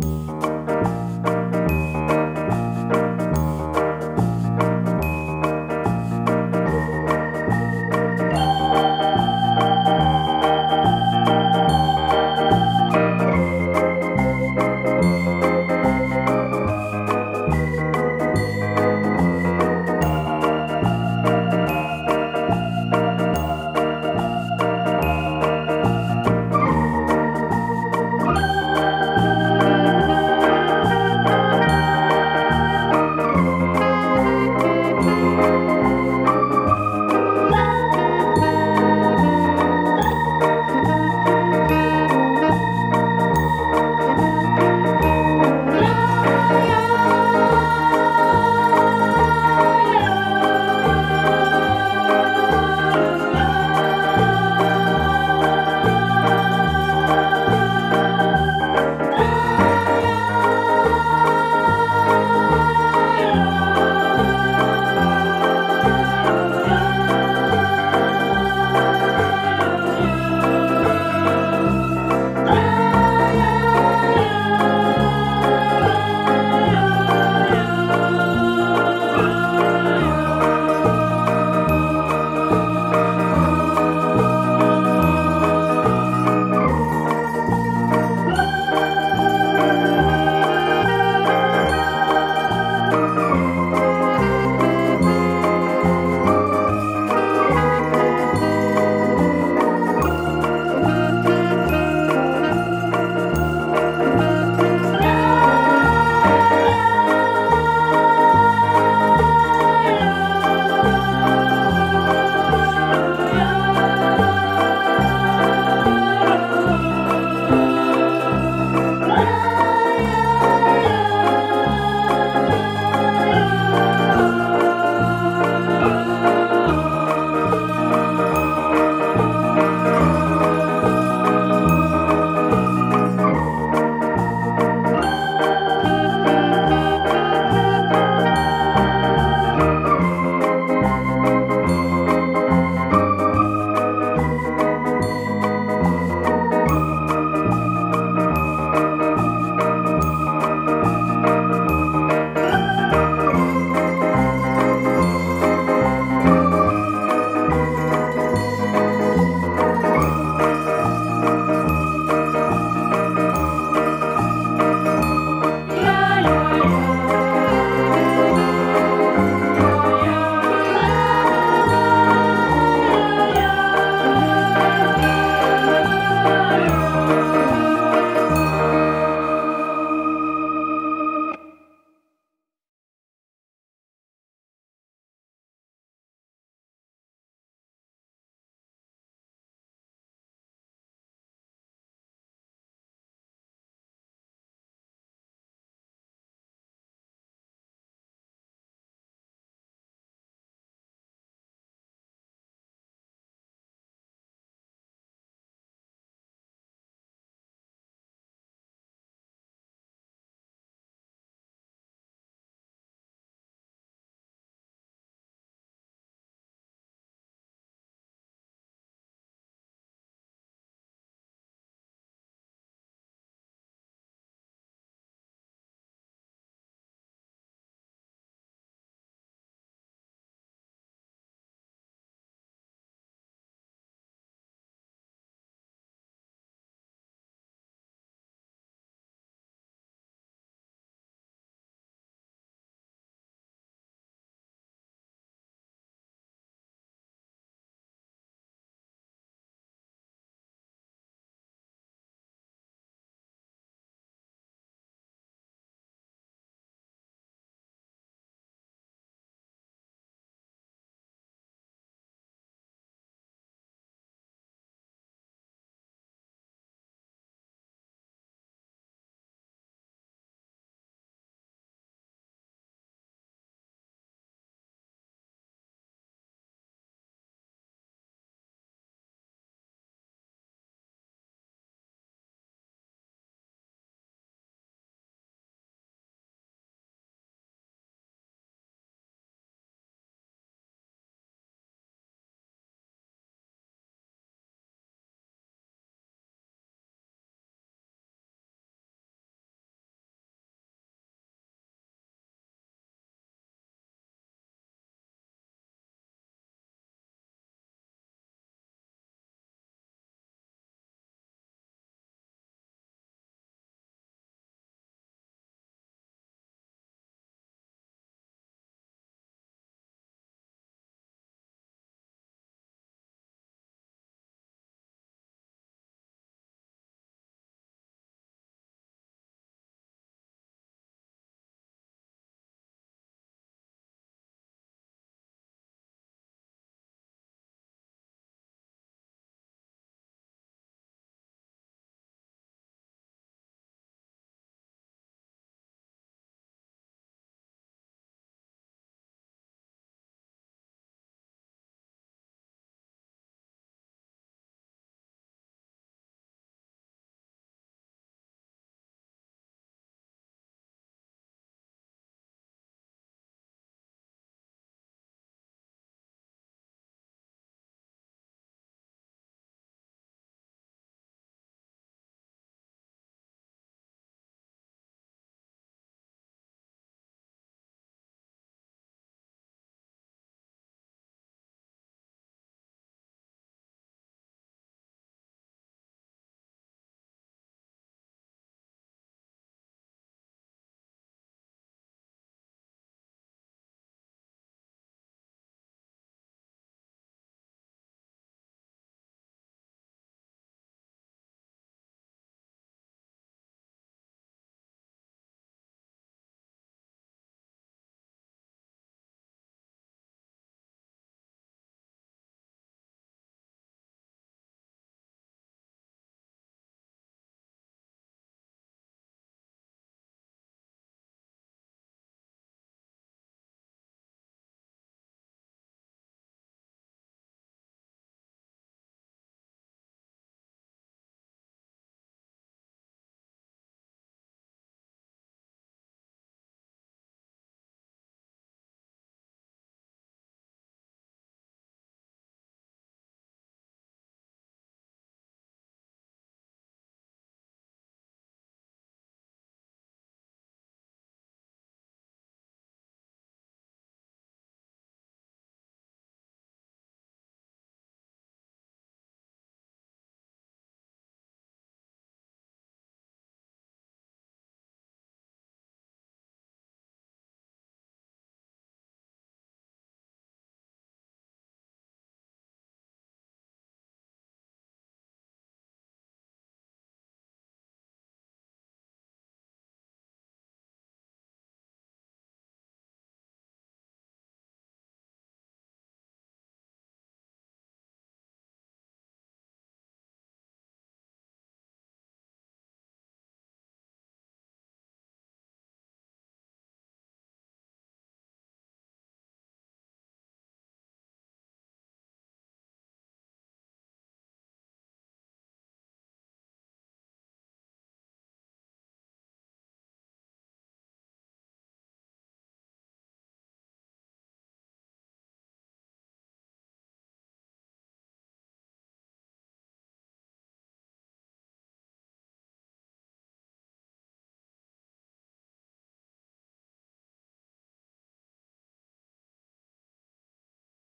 Música